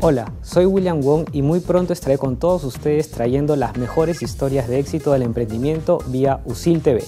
Hola, soy William Wong y muy pronto estaré con todos ustedes trayendo las mejores historias de éxito del emprendimiento vía USIL TV.